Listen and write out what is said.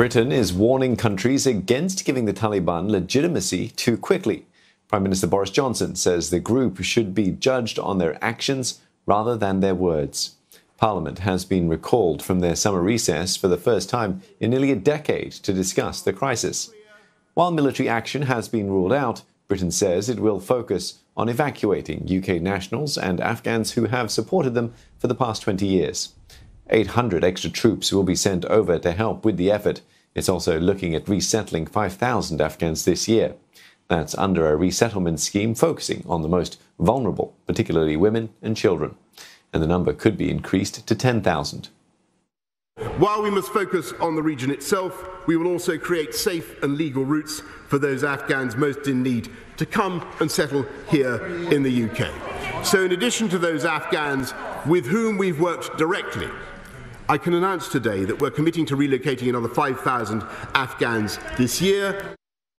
Britain is warning countries against giving the Taliban legitimacy too quickly. Prime Minister Boris Johnson says the group should be judged on their actions rather than their words. Parliament has been recalled from their summer recess for the first time in nearly a decade to discuss the crisis. While military action has been ruled out, Britain says it will focus on evacuating UK nationals and Afghans who have supported them for the past 20 years. 800 extra troops will be sent over to help with the effort. It's also looking at resettling 5,000 Afghans this year. That's under a resettlement scheme focusing on the most vulnerable, particularly women and children. And the number could be increased to 10,000. While we must focus on the region itself, we will also create safe and legal routes for those Afghans most in need to come and settle here in the UK. So, in addition to those Afghans with whom we've worked directly I can announce today that we're committing to relocating another 5,000 Afghans this year.